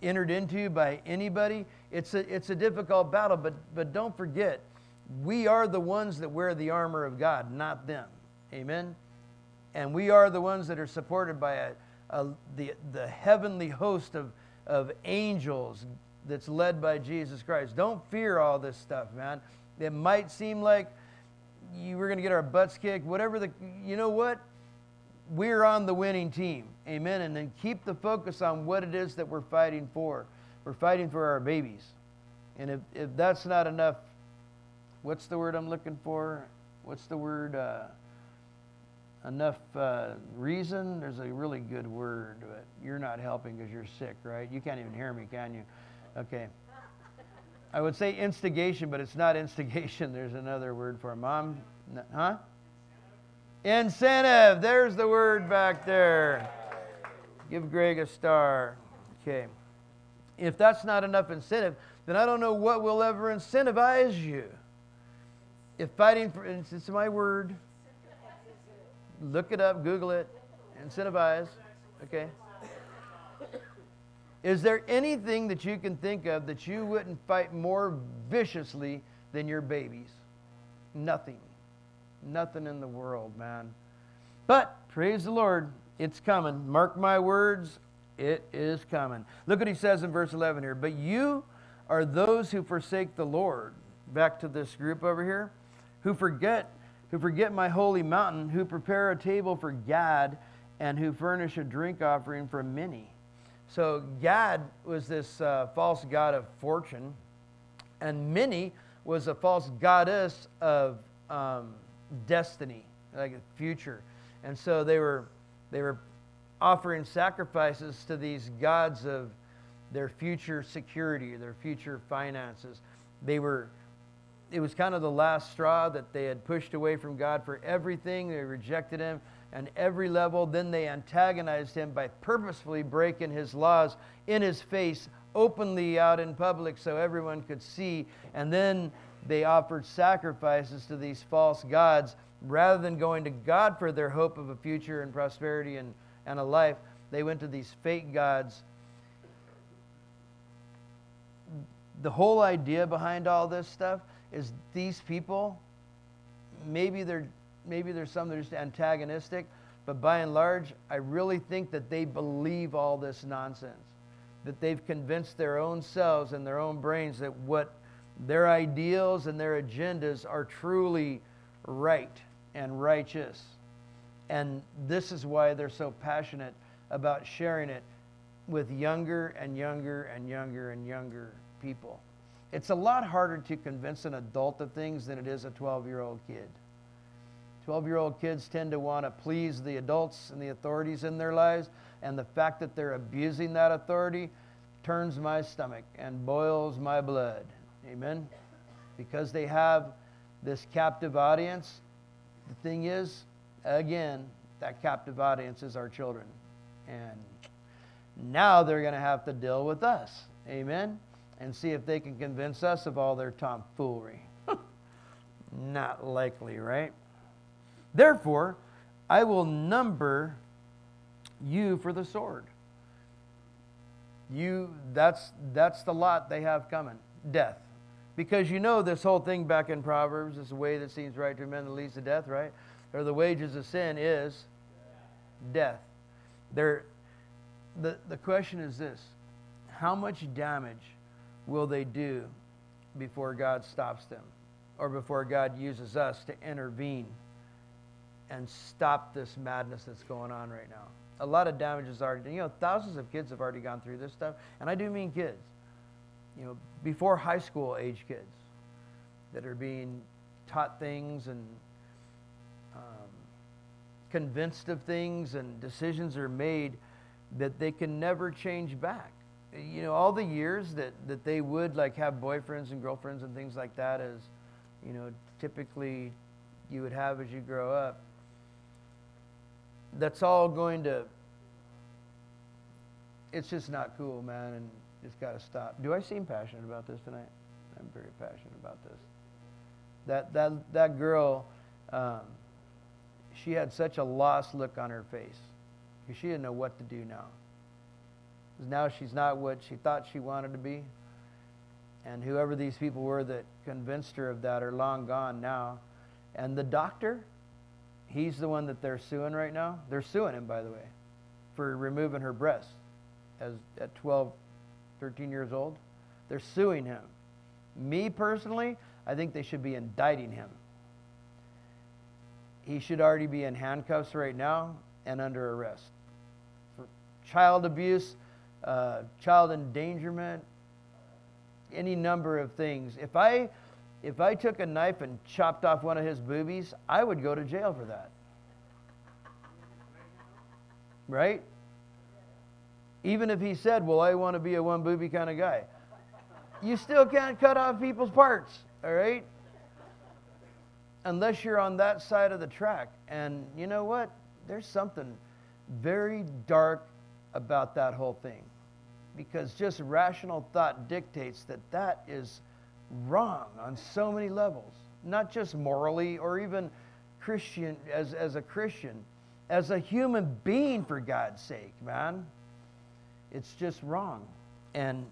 entered into by anybody. It's a, it's a difficult battle, but, but don't forget, we are the ones that wear the armor of God, not them. Amen? And we are the ones that are supported by a, a, the, the heavenly host of, of angels that's led by Jesus Christ. Don't fear all this stuff, man. It might seem like you were going to get our butts kicked, whatever the, you know what? We're on the winning team. Amen. And then keep the focus on what it is that we're fighting for. We're fighting for our babies. And if, if that's not enough what's the word I'm looking for? What's the word? Uh, enough uh, reason. There's a really good word, but you're not helping because you're sick, right? You can't even hear me, can you? Okay. I would say instigation, but it's not instigation. [LAUGHS] There's another word for it. Mom, huh? Incentive. There's the word back there. Give Greg a star. Okay. If that's not enough incentive, then I don't know what will ever incentivize you if fighting for, it's my word, look it up, Google it, incentivize, okay? Is there anything that you can think of that you wouldn't fight more viciously than your babies? Nothing. Nothing in the world, man. But praise the Lord, it's coming. Mark my words, it is coming. Look what he says in verse 11 here. But you are those who forsake the Lord. Back to this group over here who forget who forget my holy mountain, who prepare a table for Gad, and who furnish a drink offering for many. So Gad was this uh, false god of fortune, and Meni was a false goddess of um, destiny, like a future. And so they were they were offering sacrifices to these gods of their future security, their future finances. They were it was kind of the last straw that they had pushed away from God for everything. They rejected Him on every level. Then they antagonized Him by purposefully breaking His laws in His face, openly out in public so everyone could see. And then they offered sacrifices to these false gods rather than going to God for their hope of a future and prosperity and, and a life. They went to these fake gods. The whole idea behind all this stuff is these people, maybe they're maybe there's some that are just antagonistic, but by and large, I really think that they believe all this nonsense. That they've convinced their own selves and their own brains that what their ideals and their agendas are truly right and righteous. And this is why they're so passionate about sharing it with younger and younger and younger and younger people. It's a lot harder to convince an adult of things than it is a 12 year old kid. 12 year old kids tend to want to please the adults and the authorities in their lives, and the fact that they're abusing that authority turns my stomach and boils my blood. Amen? Because they have this captive audience. The thing is, again, that captive audience is our children. And now they're going to have to deal with us. Amen? and see if they can convince us of all their tomfoolery. [LAUGHS] Not likely, right? Therefore, I will number you for the sword. You that's that's the lot they have coming. Death. Because you know this whole thing back in Proverbs is the way that seems right to men that leads to death, right? Or the wages of sin is death. There the, the question is this how much damage will they do before God stops them? or before God uses us to intervene and stop this madness that's going on right now. A lot of damage is already done. You know, thousands of kids have already gone through this stuff, and I do mean kids. You know, before high school age kids that are being taught things and um, convinced of things, and decisions are made that they can never change back. You know, all the years that, that they would like have boyfriends and girlfriends and things like that, as you know, typically you would have as you grow up that's all going to it's just not cool man and it's got to stop. Do i seem passionate about this tonight? I'm very passionate about this. That that that girl um, she had such a lost look on her face because she didn't know what to do now. Because now she's not what she thought she wanted to be. And whoever these people were that convinced her of that are long gone now. And the doctor He's the one that they're suing right now. They're suing him, by the way, for removing her breast as at 12, 13 years old. They're suing him. Me personally, I think they should be indicting him. He should already be in handcuffs right now and under arrest for child abuse, uh, child endangerment, any number of things. If I if I took a knife and chopped off one of his boobies, I would go to jail for that. Right? Even if he said, Well, I want to be a one booby kind of guy. You still can't cut off people's parts, all right? Unless you're on that side of the track. And you know what? There's something very dark about that whole thing. Because just rational thought dictates that that is wrong on so many levels, not just morally or even Christian as, as a Christian, as a human being, for God's sake, man. It's just wrong. And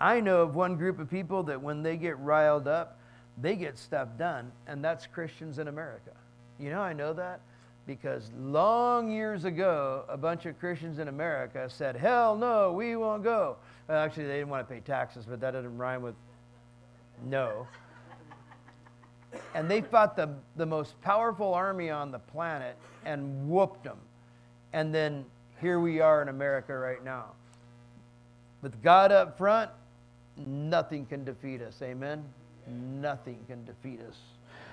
I know of one group of people that when they get riled up, they get stuff done, and that's Christians in America. You know, I know that because long years ago, a bunch of Christians in America said, Hell no, we won't go. Well, actually, they didn't want to pay taxes, but that didn't rhyme with no. And they fought the, the most powerful army on the planet and whooped them. And then here we are in America right now. With God up front, nothing can defeat us. Amen? Nothing can defeat us.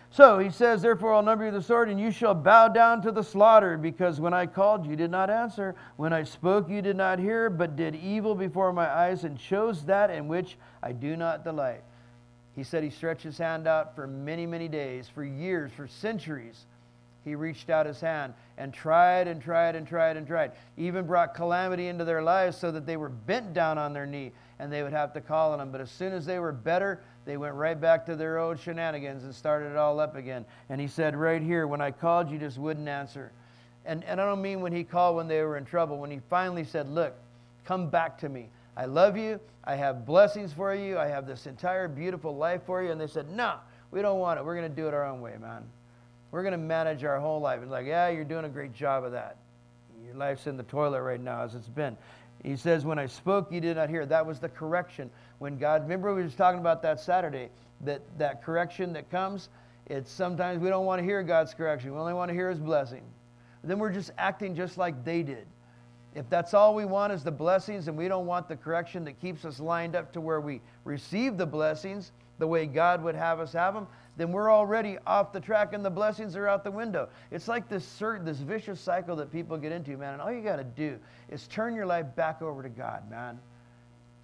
So he says, Therefore, I'll number you the sword, and you shall bow down to the slaughter, because when I called, you did not answer. When I spoke, you did not hear, but did evil before my eyes, and chose that in which I do not delight. He said he stretched his hand out for many, many days, for years, for centuries. He reached out his hand and tried and tried and tried and tried. Even brought calamity into their lives so that they were bent down on their knee and they would have to call on him. But as soon as they were better, they went right back to their old shenanigans and started it all up again. And he said, Right here, when I called, you just wouldn't answer. And, and I don't mean when he called when they were in trouble. When he finally said, Look, come back to me. I love you. I have blessings for you. I have this entire beautiful life for you. And they said, No, we don't want it. We're going to do it our own way, man. We're going to manage our whole life. And like, yeah, you're doing a great job of that. Your life's in the toilet right now as it's been. He says, When I spoke, you did not hear. That was the correction. When God, remember we were talking about that Saturday, that, that correction that comes, it's sometimes we don't want to hear God's correction. We only want to hear his blessing. Then we're just acting just like they did. If that's all we want is the blessings and we don't want the correction that keeps us lined up to where we receive the blessings the way God would have us have them, then we're already off the track and the blessings are out the window. It's like this certain, this vicious cycle that people get into, man. And all you got to do is turn your life back over to God, man.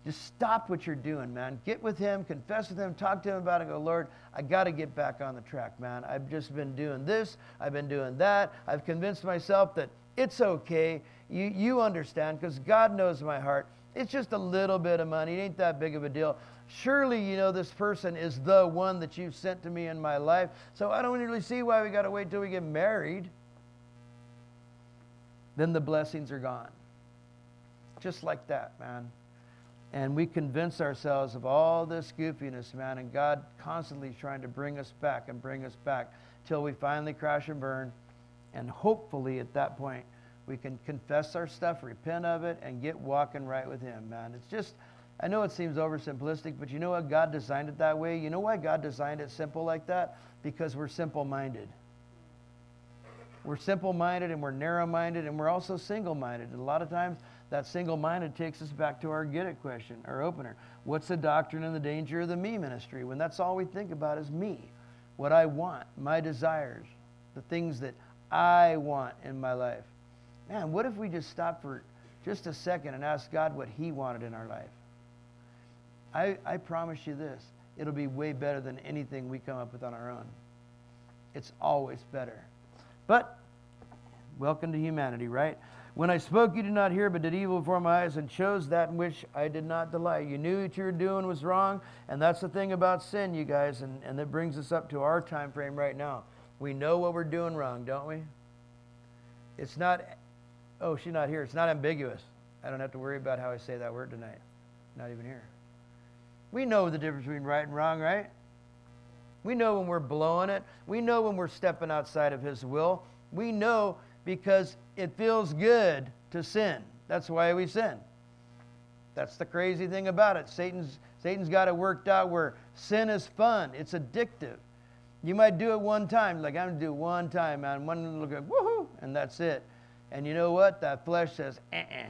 Just stop what you're doing, man. Get with Him, confess with Him, talk to Him about it. Go, Lord, I got to get back on the track, man. I've just been doing this, I've been doing that. I've convinced myself that it's okay. You, you understand because God knows my heart. It's just a little bit of money. It ain't that big of a deal. Surely, you know, this person is the one that you've sent to me in my life. So I don't really see why we got to wait till we get married. Then the blessings are gone. Just like that, man. And we convince ourselves of all this goofiness, man. And God constantly is trying to bring us back and bring us back till we finally crash and burn. And hopefully, at that point, we can confess our stuff, repent of it, and get walking right with Him, man. It's just, I know it seems oversimplistic, but you know what? God designed it that way. You know why God designed it simple like that? Because we're simple minded. We're simple minded and we're narrow minded and we're also single minded. And a lot of times that single minded takes us back to our get it question, our opener. What's the doctrine and the danger of the me ministry? When that's all we think about is me, what I want, my desires, the things that I want in my life. Man, what if we just stop for just a second and ask God what He wanted in our life? I, I promise you this it'll be way better than anything we come up with on our own. It's always better. But welcome to humanity, right? When I spoke, you did not hear, but did evil before my eyes and chose that in which I did not delight. You knew what you were doing was wrong, and that's the thing about sin, you guys, and, and that brings us up to our time frame right now. We know what we're doing wrong, don't we? It's not, oh, she's not here. It's not ambiguous. I don't have to worry about how I say that word tonight. Not even here. We know the difference between right and wrong, right? We know when we're blowing it. We know when we're stepping outside of His will. We know because it feels good to sin. That's why we sin. That's the crazy thing about it. Satan's, Satan's got it worked out where sin is fun, it's addictive. You might do it one time, like I'm going to do one time, man. One little go, woohoo, and that's it. And you know what? That flesh says, uh uh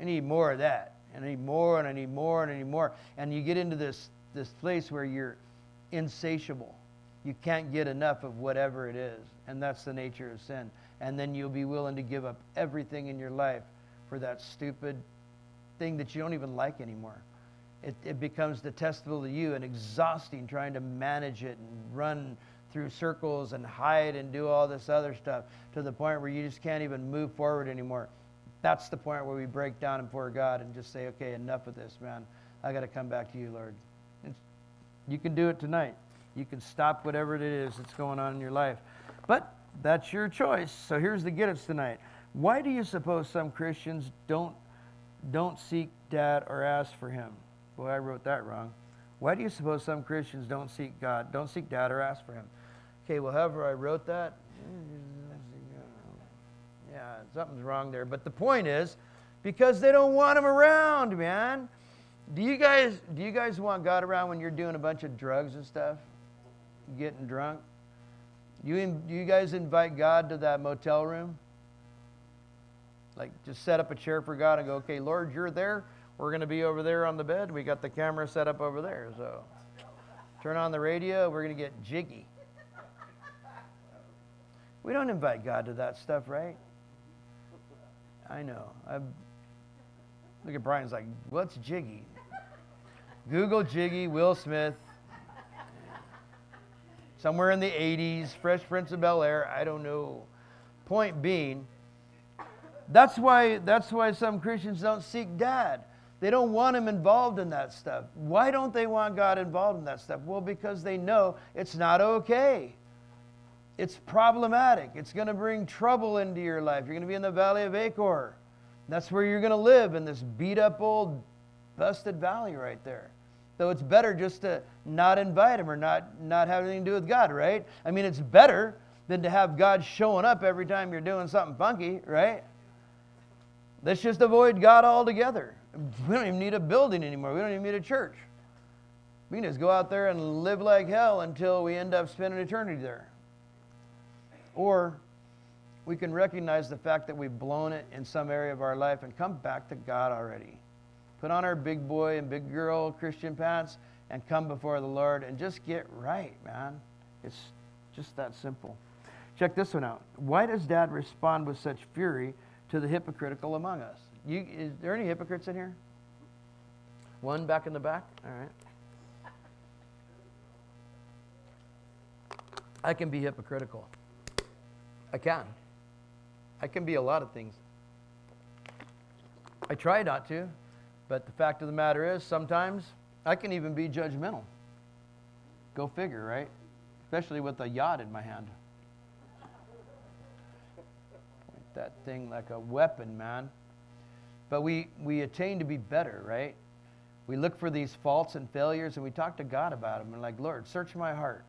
I need more of that. And I need more, and I need more, and I need more. And you get into this, this place where you're insatiable. You can't get enough of whatever it is. And that's the nature of sin. And then you'll be willing to give up everything in your life for that stupid thing that you don't even like anymore. It, it becomes detestable to you and exhausting trying to manage it and run through circles and hide and do all this other stuff to the point where you just can't even move forward anymore. That's the point where we break down before God and just say, okay, enough of this, man. I got to come back to you, Lord. It's, you can do it tonight. You can stop whatever it is that's going on in your life. But that's your choice. So here's the get it's tonight. Why do you suppose some Christians don't don't seek dad or ask for him? Boy, I wrote that wrong. Why do you suppose some Christians don't seek God, don't seek dad or ask for him? Okay, well, however I wrote that, mm. yeah, something's wrong there. But the point is, because they don't want him around, man. Do you guys do you guys want God around when you're doing a bunch of drugs and stuff? Getting drunk? You, in, you guys invite God to that motel room? Like, just set up a chair for God and go, okay, Lord, you're there. We're going to be over there on the bed. We got the camera set up over there. So turn on the radio. We're going to get jiggy. We don't invite God to that stuff, right? I know. I've, look at Brian's like, what's jiggy? Google jiggy, Will Smith somewhere in the 80s, Fresh Prince of Bel Air, I don't know. Point being, that's why, that's why some Christians don't seek dad. They don't want him involved in that stuff. Why don't they want God involved in that stuff? Well, because they know it's not okay. It's problematic. It's going to bring trouble into your life. You're going to be in the valley of Achor. That's where you're going to live in this beat up old busted valley right there. So it's better just to not invite him or not, not have anything to do with God, right? I mean, it's better than to have God showing up every time you're doing something funky, right? Let's just avoid God altogether. We don't even need a building anymore. We don't even need a church. We can just go out there and live like hell until we end up spending eternity there. Or we can recognize the fact that we've blown it in some area of our life and come back to God already put on our big boy and big girl Christian pants and come before the Lord and just get right, man. It's just that simple. Check this one out. Why does dad respond with such fury to the hypocritical among us? You, is there any hypocrites in here? One back in the back? All right. I can be hypocritical. I can. I can be a lot of things. I try not to. But the fact of the matter is, sometimes I can even be judgmental. Go figure, right? Especially with a yacht in my hand. Point that thing like a weapon, man. But we, we attain to be better, right? We look for these faults and failures and we talk to God about them and like, Lord, search my heart.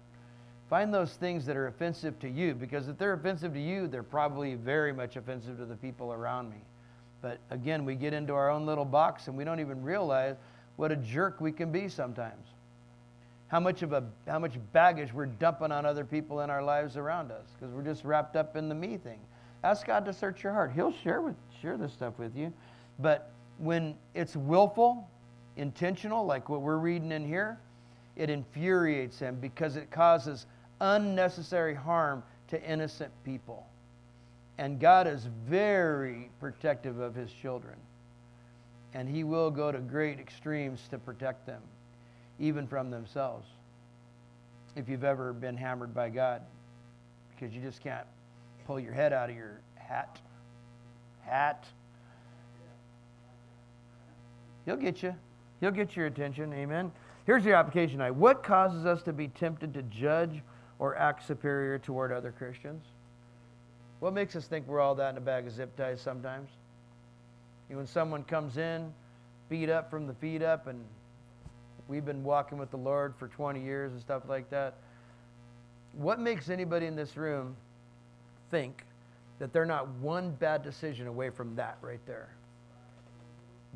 Find those things that are offensive to you because if they're offensive to you, they're probably very much offensive to the people around me. But again, we get into our own little box and we don't even realize what a jerk we can be sometimes. How much of a how much baggage we're dumping on other people in our lives around us because we're just wrapped up in the me thing. Ask God to search your heart. He'll share with share this stuff with you. But when it's willful, intentional, like what we're reading in here, it infuriates him because it causes unnecessary harm to innocent people. And God is very protective of his children. And he will go to great extremes to protect them, even from themselves. If you've ever been hammered by God, because you just can't pull your head out of your hat. Hat. He'll get you. He'll get your attention. Amen. Here's your application tonight. What causes us to be tempted to judge or act superior toward other Christians? What makes us think we're all that in a bag of zip ties sometimes? You know, when someone comes in, beat up from the feet up, and we've been walking with the Lord for 20 years and stuff like that. What makes anybody in this room think that they're not one bad decision away from that right there?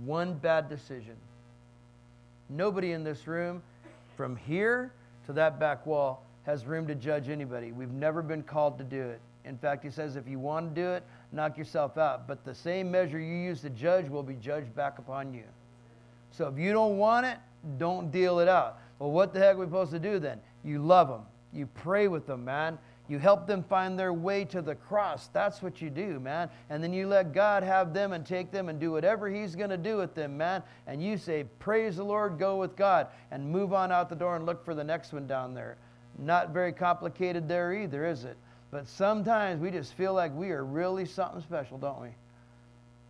One bad decision. Nobody in this room, from here to that back wall, has room to judge anybody. We've never been called to do it. In fact, he says, if you want to do it, knock yourself out. But the same measure you use to judge will be judged back upon you. So if you don't want it, don't deal it out. Well, what the heck are we supposed to do then? You love them. You pray with them, man. You help them find their way to the cross. That's what you do, man. And then you let God have them and take them and do whatever He's going to do with them, man. And you say, Praise the Lord, go with God, and move on out the door and look for the next one down there. Not very complicated there either, is it? But sometimes we just feel like we are really something special, don't we?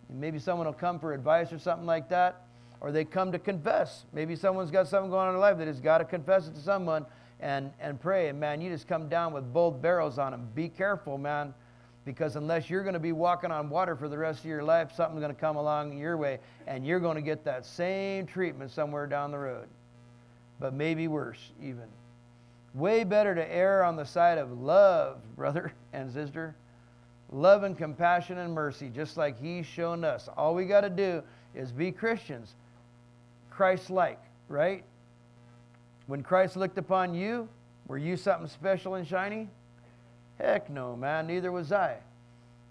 Maybe someone will come for advice or something like that, or they come to confess. Maybe someone's got something going on in their life that has got to confess it to someone and, and pray. And man, you just come down with both barrels on them. Be careful, man, because unless you're going to be walking on water for the rest of your life, something's going to come along your way, and you're going to get that same treatment somewhere down the road. But maybe worse, even. Way better to err on the side of love, [LAUGHS] brother and sister. Love and compassion and mercy, just like He's shown us. All we got to do is be Christians, Christ like, right? When Christ looked upon you, were you something special and shiny? Heck no, man, neither was I.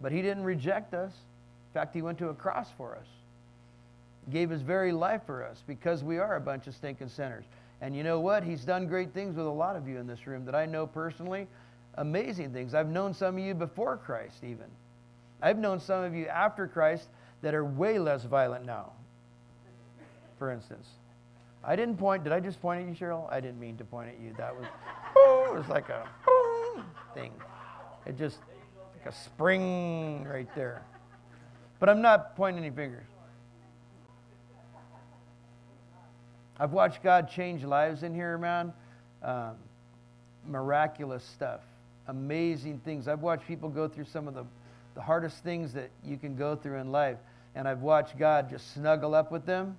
But He didn't reject us. In fact, He went to a cross for us, He gave His very life for us because we are a bunch of stinking sinners. And you know what? He's done great things with a lot of you in this room that I know personally. Amazing things. I've known some of you before Christ, even. I've known some of you after Christ that are way less violent now, for instance. I didn't point, did I just point at you, Cheryl? I didn't mean to point at you. That was, oh, [LAUGHS] it was like a thing. It just, like a spring right there. But I'm not pointing any fingers. I've watched God change lives in here, man. Um, miraculous stuff, amazing things. I've watched people go through some of the, the hardest things that you can go through in life. And I've watched God just snuggle up with them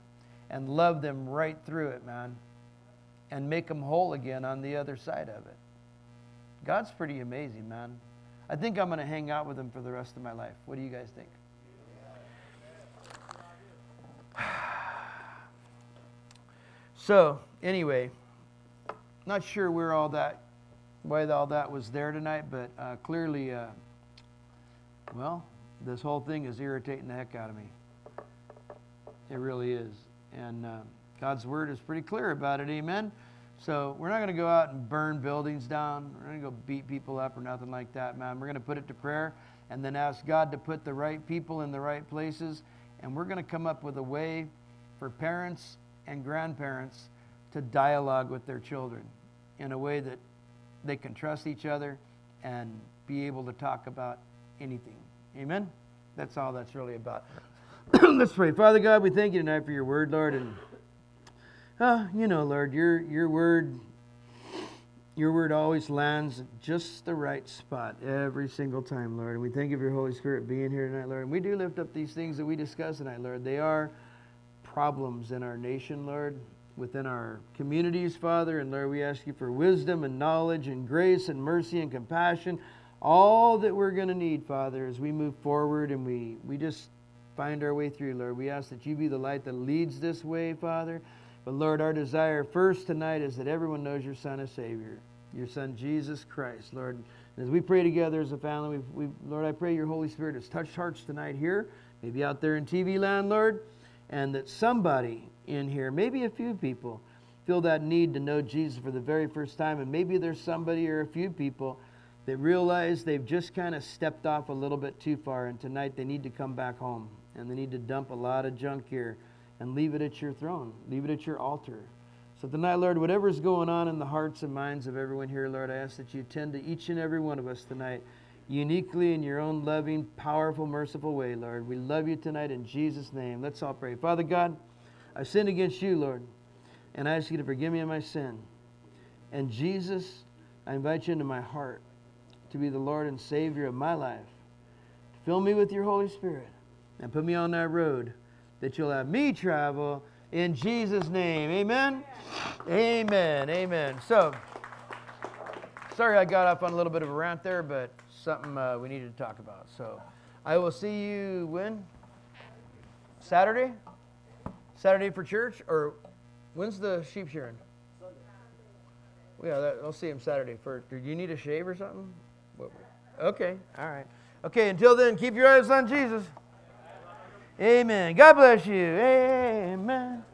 and love them right through it, man. And make them whole again on the other side of it. God's pretty amazing, man. I think I'm going to hang out with him for the rest of my life. What do you guys think? [SIGHS] So, anyway, not sure where all that, why all that was there tonight, but uh, clearly, uh, well, this whole thing is irritating the heck out of me. It really is. And uh, God's word is pretty clear about it. Amen. So we're not going to go out and burn buildings down. We're not going to go beat people up or nothing like that, man. We're going to put it to prayer and then ask God to put the right people in the right places. And we're going to come up with a way for parents and grandparents to dialogue with their children in a way that they can trust each other and be able to talk about anything. Amen? That's all that's really about. [COUGHS] Let's pray. Father God, we thank you tonight for your word, Lord. And, uh, you know, Lord, your, your word. Your word always lands just the right spot every single time, Lord. And we thank you for your Holy Spirit being here tonight, Lord. And we do lift up these things that we discuss tonight, Lord. They are problems in our nation, Lord, within our communities, Father. And Lord, we ask you for wisdom and knowledge and grace and mercy and compassion, all that we're going to need, Father, as we move forward and we, we just find our way through, Lord. We ask that you be the light that leads this way, Father. But Lord, our desire first tonight is that everyone knows your Son is Savior, your Son Jesus Christ, Lord. And as we pray together as a family, we, we, Lord, I pray your Holy Spirit has touched hearts tonight here, maybe out there in TV land, Lord, and that somebody in here, maybe a few people, feel that need to know Jesus for the very first time. And maybe there's somebody or a few people that realize they've just kind of stepped off a little bit too far, and tonight they need to come back home and they need to dump a lot of junk here and leave it at your throne, leave it at your altar. So tonight, Lord, whatever's going on in the hearts and minds of everyone here, Lord, I ask that you tend to each and every one of us tonight uniquely in your own loving, powerful, merciful way, Lord. We love you tonight in Jesus' name. Let's all pray. Father God, I sinned against you, Lord, and I ask you to forgive me of my sin. And Jesus, I invite you into my heart to be the Lord and Savior of my life. Fill me with your Holy Spirit and put me on that road that you'll have me travel in Jesus' name. Amen. Amen. Amen. So, sorry I got off on a little bit of a rant there, but something uh, we needed to talk about. So, I will see you when? Saturday? Saturday for church? Or when's the sheep shearing? Yeah, that, I'll see him Saturday. For do you need a shave or something? Okay, all right. Okay, until then, keep your eyes on Jesus. Amen. God bless you. Amen.